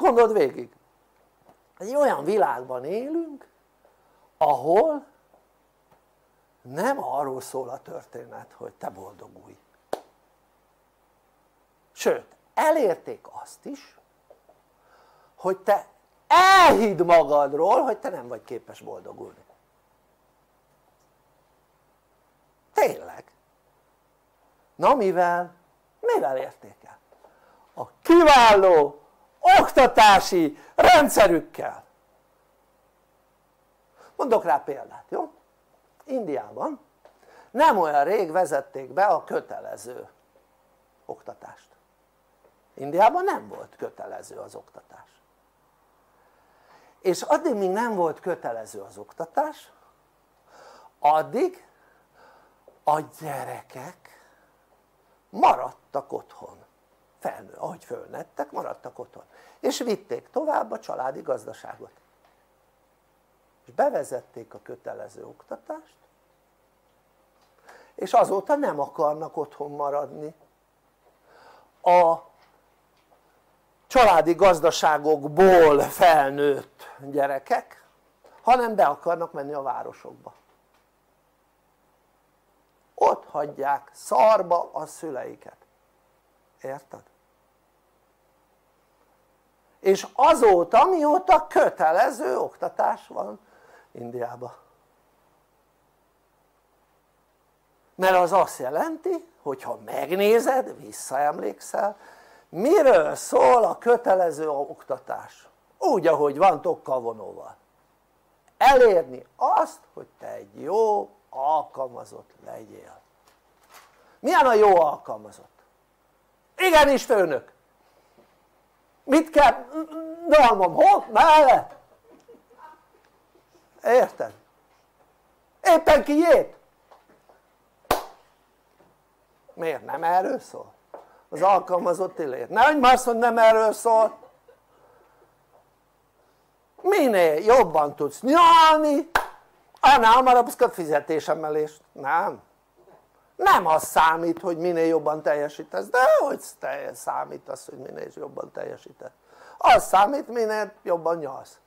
gondold végig egy olyan világban élünk ahol nem arról szól a történet hogy te boldogulj sőt elérték azt is hogy te elhidd magadról hogy te nem vagy képes boldogulni tényleg na mivel? mivel érték el? a kiváló oktatási rendszerükkel. Mondok rá példát jó? Indiában nem olyan rég vezették be a kötelező oktatást. Indiában nem volt kötelező az oktatás. És addig még nem volt kötelező az oktatás addig a gyerekek maradtak otthon felnő, ahogy fölnettek maradtak otthon. És vitték tovább a családi gazdaságot. És bevezették a kötelező oktatást. És azóta nem akarnak otthon maradni. A családi gazdaságokból felnőtt gyerekek hanem be akarnak menni a városokba. Ott hagyják szarba a szüleiket érted? és azóta mióta kötelező oktatás van Indiában mert az azt jelenti hogy ha megnézed, visszaemlékszel miről szól a kötelező oktatás? úgy ahogy van tokkal vonóval elérni azt hogy te egy jó alkalmazott legyél milyen a jó alkalmazott? Igenis főnök mit kell dalmam hol? mellett? érted? éppen kiét? miért nem erről szól? az alkalmazott élér, nehogy már azt nem erről szól minél jobban tudsz nyalni annál hamarabb kap fizetésemelést, nem? Nem az számít hogy minél jobban teljesítesz, de hogy számít az hogy minél jobban teljesítesz. Az számít minél jobban nyalsz.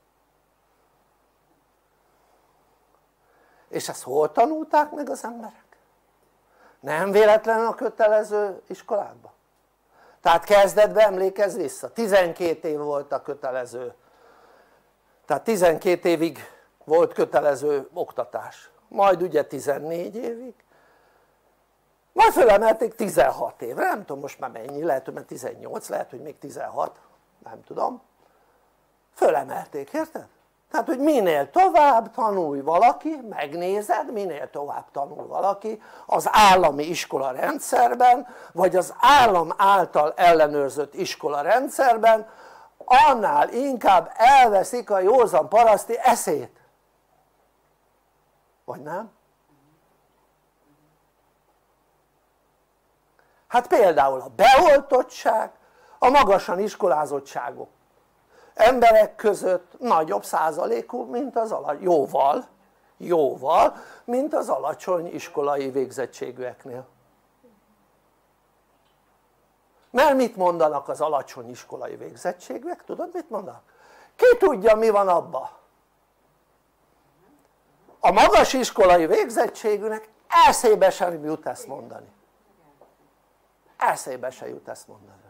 És ezt hol tanulták meg az emberek? nem véletlenül a kötelező iskolákban? tehát kezdetben emlékezz vissza. 12 év volt a kötelező. Tehát 12 évig volt kötelező oktatás. Majd ugye 14 évig majd fölemelték 16 évre, nem tudom most már mennyi, lehet hogy már 18, lehet hogy még 16, nem tudom fölemelték, érted? tehát hogy minél tovább tanulj valaki, megnézed, minél tovább tanul valaki az állami iskola rendszerben vagy az állam által ellenőrzött iskola rendszerben annál inkább elveszik a józan paraszti eszét vagy nem? Hát például a beoltottság a magasan iskolázottságok emberek között nagyobb százalékú mint az alacsony, jóval, jóval mint az alacsony iskolai végzettségűeknél mert mit mondanak az alacsony iskolai végzettségűek? tudod mit mondanak? ki tudja mi van abba? a magas iskolai végzettségűnek eszébe sem jut ezt mondani eszébe se jut ezt mondani.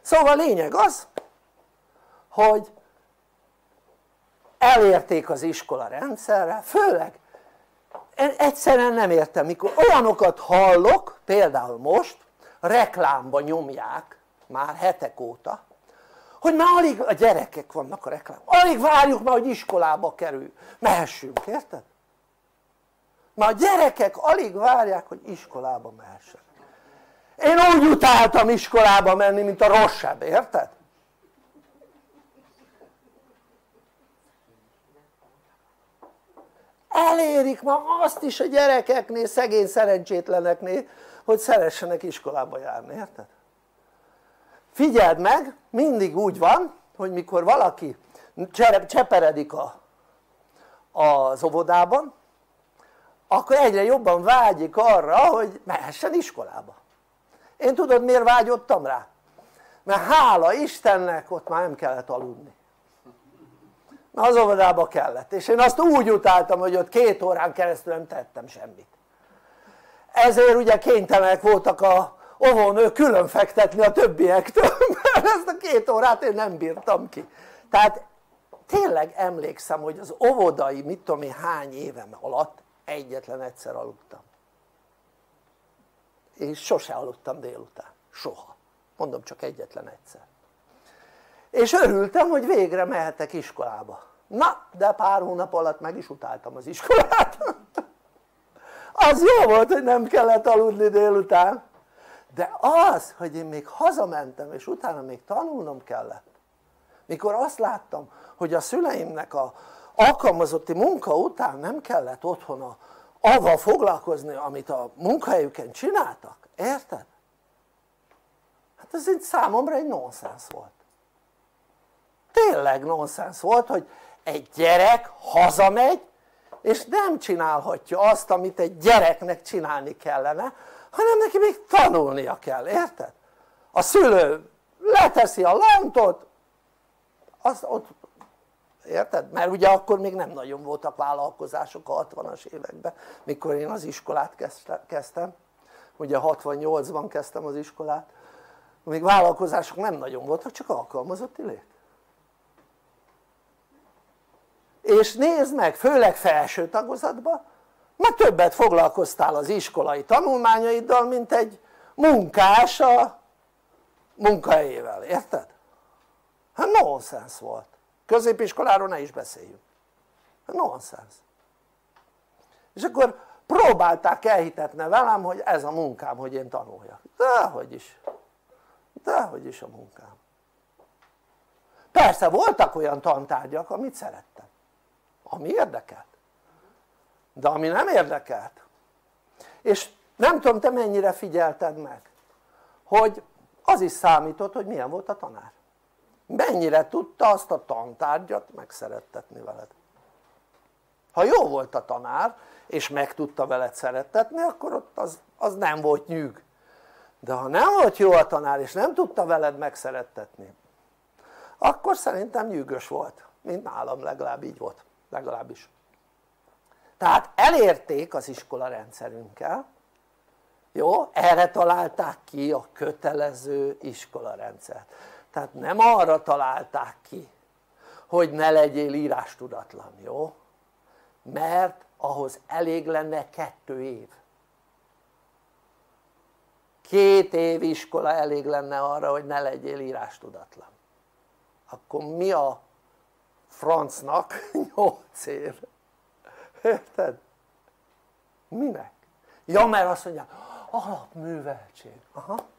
Szóval a lényeg az hogy elérték az iskola rendszerre főleg egyszerűen nem értem mikor olyanokat hallok például most reklámba nyomják már hetek óta hogy már alig a gyerekek vannak a reklám. Alig várjuk már hogy iskolába kerül. Mehessünk érted? Már a gyerekek alig várják hogy iskolába mehessen én úgy utáltam iskolába menni mint a rosszabb, érted? elérik ma azt is a gyerekeknél, szegény szerencsétleneknél hogy szeressenek iskolába járni, érted? figyeld meg, mindig úgy van hogy mikor valaki cseperedik a, az óvodában akkor egyre jobban vágyik arra hogy mehessen iskolába. Én tudod miért vágyottam rá? mert hála Istennek ott már nem kellett aludni. Mert az óvodába kellett és én azt úgy utáltam hogy ott két órán keresztül nem tettem semmit. Ezért ugye kénytelenek voltak a óvónők külön fektetni a többiektől mert ezt a két órát én nem bírtam ki. Tehát tényleg emlékszem hogy az óvodai mit tudom én hány évem alatt egyetlen egyszer aludtam. És sose aludtam délután, soha. Mondom csak egyetlen egyszer. És örültem hogy végre mehetek iskolába. Na de pár hónap alatt meg is utáltam az iskolát. Az jó volt hogy nem kellett aludni délután. De az hogy én még hazamentem és utána még tanulnom kellett mikor azt láttam hogy a szüleimnek a alkalmazotti munka után nem kellett otthon a, avval foglalkozni amit a munkahelyüken csináltak, érted? hát ez egy számomra egy nonsens volt tényleg nonsens volt hogy egy gyerek hazamegy és nem csinálhatja azt amit egy gyereknek csinálni kellene hanem neki még tanulnia kell, érted? a szülő leteszi a lantot azt ott érted? mert ugye akkor még nem nagyon voltak vállalkozások a 60-as években mikor én az iskolát kezdtem ugye 68-ban kezdtem az iskolát még vállalkozások nem nagyon voltak csak alkalmazotti lét és nézd meg főleg felső tagozatban mert többet foglalkoztál az iskolai tanulmányaiddal mint egy munkás a munkahelyével, érted? hát nonsens volt középiskoláról ne is beszéljünk. Hát nonsens. És akkor próbálták elhitetni velem hogy ez a munkám hogy én tanuljak. Dehogy is. Dehogy is a munkám. Persze voltak olyan tantárgyak amit szerettem. Ami érdekelt. De ami nem érdekelt. És nem tudom te mennyire figyelted meg hogy az is számított hogy milyen volt a tanár mennyire tudta azt a tantárgyat megszerettetni veled? Ha jó volt a tanár és meg tudta veled szerettetni akkor ott az, az nem volt nyűg. De ha nem volt jó a tanár és nem tudta veled megszerettetni akkor szerintem nyűgös volt mint nálam legalább így volt legalábbis. Tehát elérték az iskola rendszerünkkel jó? erre találták ki a kötelező iskolarendszert tehát nem arra találták ki hogy ne legyél írástudatlan, jó? mert ahhoz elég lenne kettő év két év iskola elég lenne arra hogy ne legyél írástudatlan akkor mi a francnak nyolc év érted? minek? ja mert azt mondják alapműveltség aha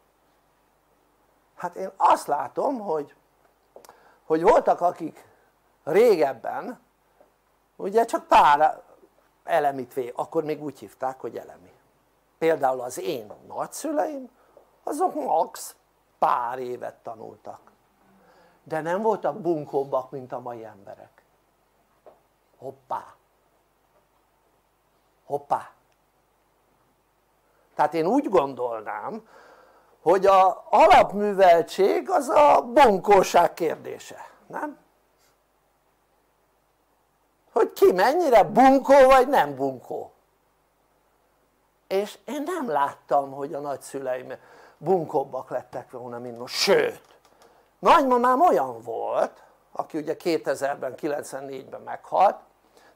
hát én azt látom hogy hogy voltak akik régebben ugye csak pár elemit vé, akkor még úgy hívták hogy elemi. Például az én nagyszüleim azok max pár évet tanultak. De nem voltak bunkóbbak mint a mai emberek. Hoppá! Hoppá! Tehát én úgy gondolnám hogy a alapműveltség az a bunkóság kérdése, nem? hogy ki mennyire bunkó vagy nem bunkó és én nem láttam hogy a nagyszüleim bunkóbbak lettek volna mint most, sőt nagymamám olyan volt aki ugye 2000-ben 94-ben meghalt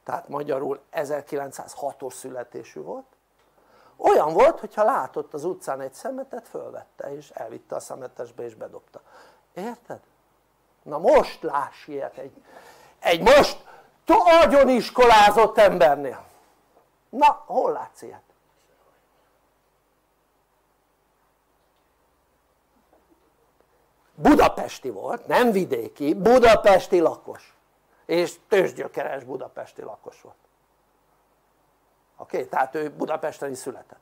tehát magyarul 1906-os születésű volt olyan volt hogyha látott az utcán egy szemetet fölvette és elvitte a szemetesbe és bedobta érted? na most láss ilyet egy, egy most agyon iskolázott embernél na hol látsz ilyet? budapesti volt, nem vidéki, budapesti lakos és tőzsgyökeres budapesti lakos volt oké? Okay? tehát ő Budapesten is született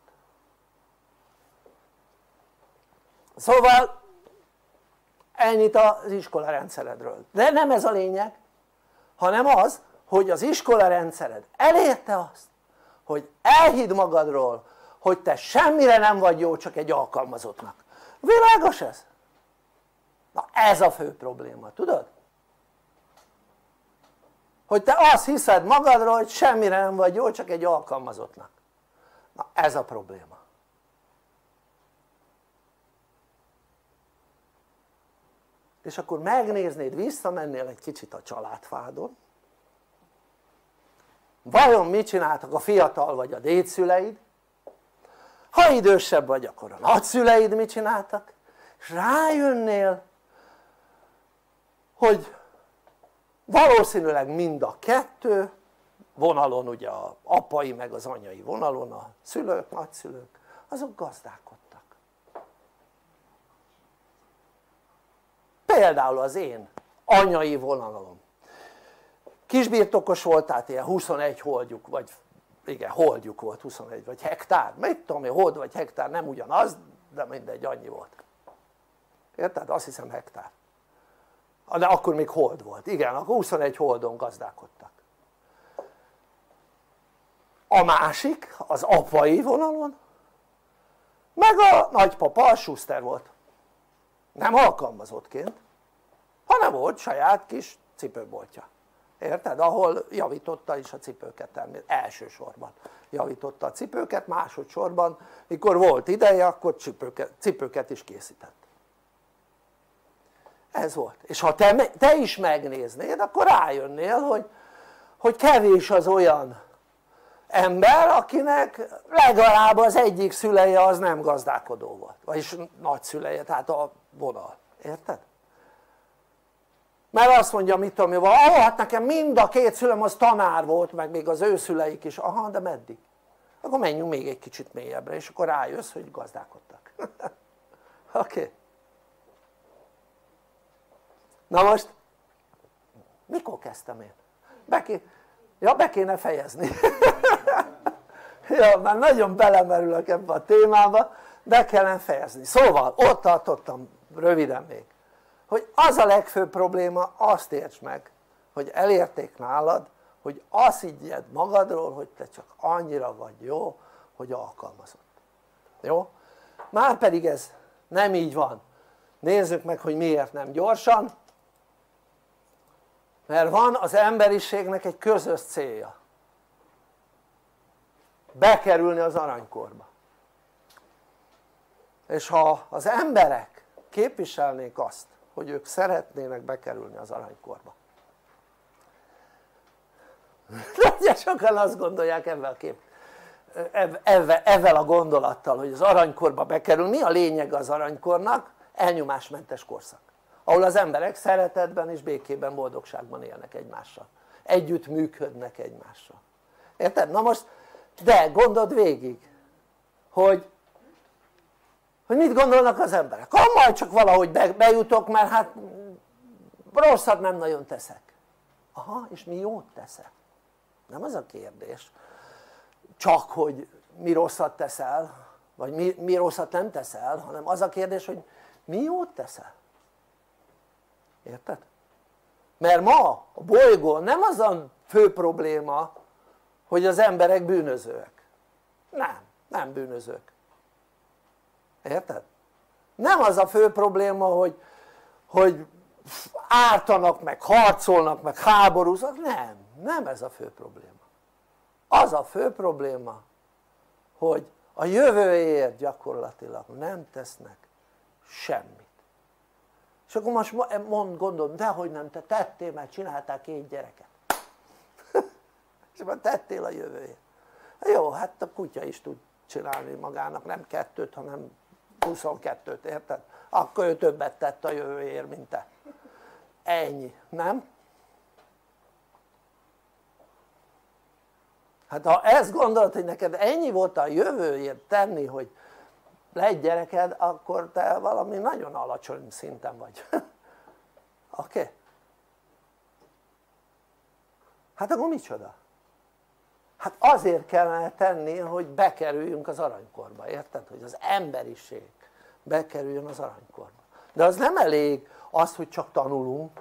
szóval ennyit az iskola rendszeredről de nem ez a lényeg hanem az hogy az iskola rendszered elérte azt hogy elhidd magadról hogy te semmire nem vagy jó csak egy alkalmazottnak világos ez? na ez a fő probléma, tudod? Hogy te azt hiszed magadról hogy semmire nem vagy jó csak egy alkalmazottnak. Na ez a probléma. És akkor megnéznéd, visszamennél egy kicsit a családfádon. Vajon mit csináltak a fiatal vagy a dédszüleid ha idősebb vagy akkor a nagyszüleid mit csináltak? És rájönnél hogy valószínűleg mind a kettő vonalon ugye a apai meg az anyai vonalon a szülők, nagyszülők azok gazdálkodtak. Például az én anyai vonalon kisbirtokos volt tehát ilyen 21 holdjuk vagy igen holdjuk volt 21 vagy hektár. Mit tudom én hold vagy hektár nem ugyanaz de mindegy annyi volt. Érted? azt hiszem hektár de akkor még hold volt, igen akkor 21 holdon gazdálkodtak. A másik az apai vonalon meg a nagypapa a Schuster volt. Nem alkalmazottként hanem volt saját kis cipőboltja. Érted? ahol javította is a cipőket elsősorban. Javította a cipőket másodszorban mikor volt ideje akkor cipőket, cipőket is készített ez volt és ha te, te is megnéznéd akkor rájönnél hogy, hogy kevés az olyan ember akinek legalább az egyik szüleje az nem gazdálkodó volt vagyis nagyszüleje tehát a vonal, érted? mert azt mondja mit tudom én, ah, hát nekem mind a két szülem az tanár volt meg még az ő szüleik is, aha de meddig? akkor menjünk még egy kicsit mélyebbre és akkor rájössz hogy gazdálkodtak oké okay. Na most mikor kezdtem én? Be ké... ja be kéne fejezni. Ja, már nagyon belemerülök ebbe a témába be kellene fejezni. Szóval ott tartottam röviden még hogy az a legfőbb probléma azt érts meg hogy elérték nálad hogy azt higgyed magadról hogy te csak annyira vagy jó hogy alkalmazott. Jó? már pedig ez nem így van. Nézzük meg hogy miért nem gyorsan mert van az emberiségnek egy közös célja. Bekerülni az aranykorba. És ha az emberek képviselnék azt hogy ők szeretnének bekerülni az aranykorba nagyon sokan azt gondolják ebben a kép ezzel, a gondolattal hogy az aranykorba bekerül, mi a lényeg az aranykornak? elnyomásmentes korszak ahol az emberek szeretetben és békében, boldogságban élnek egymással együtt működnek egymással érted? na most de gondold végig hogy hogy mit gondolnak az emberek? ha majd csak valahogy be, bejutok mert hát rosszat nem nagyon teszek aha és mi jót teszek? nem az a kérdés csak hogy mi rosszat teszel vagy mi, mi rosszat nem teszel hanem az a kérdés hogy mi jót teszel érted? mert ma a bolygón nem az a fő probléma hogy az emberek bűnözőek. Nem, nem bűnözők. Érted? nem az a fő probléma hogy, hogy ártanak meg harcolnak meg háborúznak, nem, nem ez a fő probléma. Az a fő probléma hogy a jövőért gyakorlatilag nem tesznek semmit és akkor most mond gondolom dehogy nem te tettél mert csináltál két gyereket és akkor tettél a jövőért jó hát a kutya is tud csinálni magának nem kettőt hanem 22-t érted? akkor ő többet tett a jövőért mint te ennyi, nem? hát ha ezt gondolod hogy neked ennyi volt a jövőért tenni hogy egy gyereked akkor te valami nagyon alacsony szinten vagy oké? Okay? hát akkor micsoda? hát azért kellene tenni hogy bekerüljünk az aranykorba, érted? hogy az emberiség bekerüljön az aranykorba de az nem elég az hogy csak tanulunk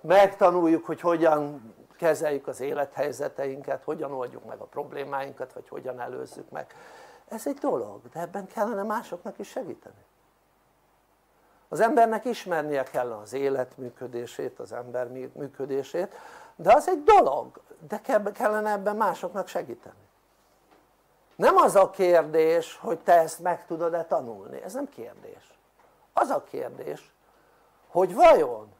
megtanuljuk hogy hogyan kezeljük az élethelyzeteinket, hogyan oldjuk meg a problémáinkat vagy hogyan előzzük meg ez egy dolog de ebben kellene másoknak is segíteni. Az embernek ismernie kell az élet működését, az ember működését de az egy dolog, de kellene ebben másoknak segíteni. Nem az a kérdés hogy te ezt meg tudod-e tanulni, ez nem kérdés. Az a kérdés hogy vajon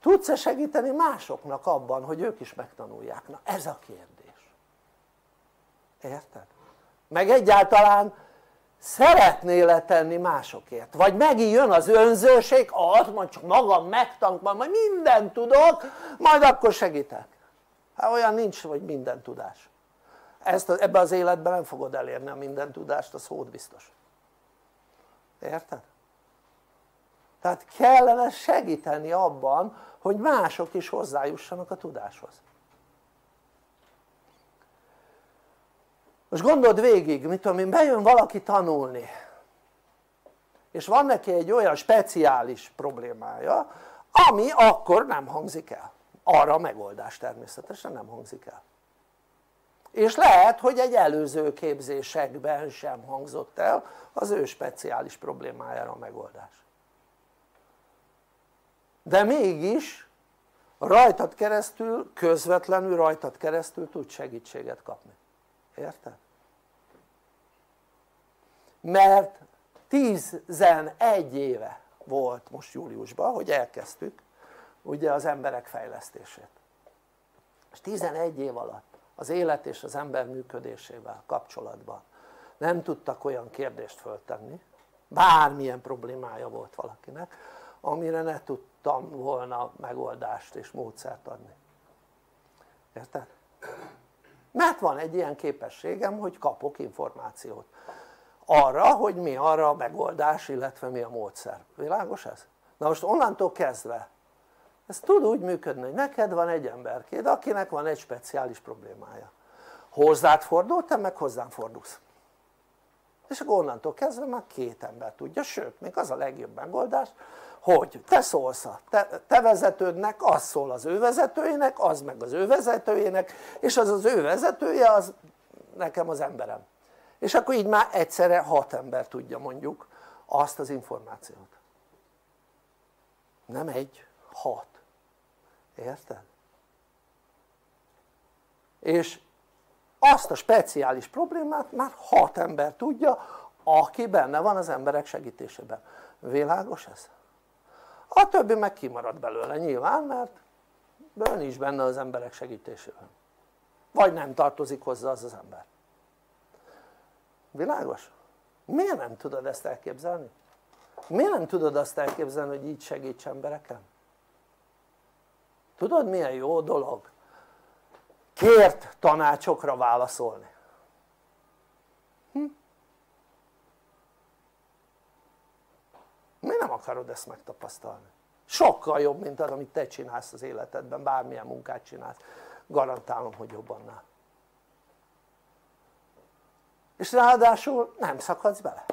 tudsz-e segíteni másoknak abban hogy ők is megtanulják, na ez a kérdés. Érted? Meg egyáltalán szeretnél-e tenni másokért? Vagy megint jön az önzőség az majd csak magam megtanulom majd mindent tudok majd akkor segítek. Hát olyan nincs hogy minden tudás. Ezt ebbe az életben nem fogod elérni a minden tudást, a szót biztos. Érted? tehát kellene segíteni abban hogy mások is hozzájussanak a tudáshoz most gondold végig, mit tudom én, bejön valaki tanulni és van neki egy olyan speciális problémája ami akkor nem hangzik el. Arra a megoldás természetesen nem hangzik el. És lehet hogy egy előző képzésekben sem hangzott el az ő speciális problémájára a megoldás. De mégis rajtad keresztül, közvetlenül rajtad keresztül tud segítséget kapni, érted? Mert 11 éve volt most júliusban hogy elkezdtük ugye az emberek fejlesztését. És 11 év alatt az élet és az ember működésével kapcsolatban nem tudtak olyan kérdést föltenni bármilyen problémája volt valakinek amire ne tudtam volna megoldást és módszert adni. Érted? mert van egy ilyen képességem hogy kapok információt arra hogy mi arra a megoldás illetve mi a módszer, világos ez? na most onnantól kezdve ez tud úgy működni hogy neked van egy emberkéd akinek van egy speciális problémája. Hozzád fordul, te meg hozzám fordulsz. És akkor onnantól kezdve már két ember tudja, sőt még az a legjobb megoldás hogy te szólsz a te, te vezetődnek, az szól az ő vezetőjének, az meg az ő vezetőjének és az az ő vezetője az nekem az emberem és akkor így már egyszerre hat ember tudja mondjuk azt az információt. Nem egy, hat. Érted? és azt a speciális problémát már hat ember tudja aki benne van az emberek segítésében. Világos ez? a többi meg kimarad belőle nyilván mert nincs benne az emberek segítésében. Vagy nem tartozik hozzá az az ember világos? miért nem tudod ezt elképzelni? miért nem tudod azt elképzelni hogy így segíts embereken? tudod milyen jó dolog kért tanácsokra válaszolni hm? mi nem akarod ezt megtapasztalni? sokkal jobb mint az amit te csinálsz az életedben bármilyen munkát csinálsz garantálom hogy jobb annál és ráadásul nem szakadsz bele